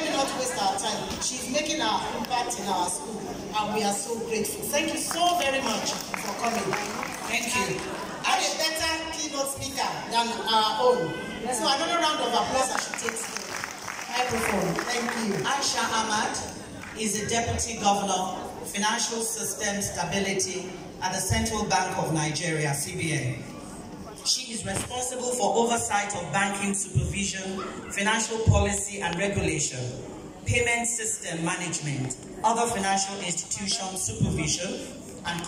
let me not waste our time. She's making our impact in our school, and we are so grateful. Thank you so very much for coming. Thank you. I'm a better keynote speaker than our own. So another round of applause as she takes the microphone. Thank you. Aisha Ahmad is the Deputy Governor, Financial System Stability at the Central Bank of Nigeria, CBN. She is responsible for oversight of banking supervision, financial policy and regulation, payment system management, other financial institution supervision, and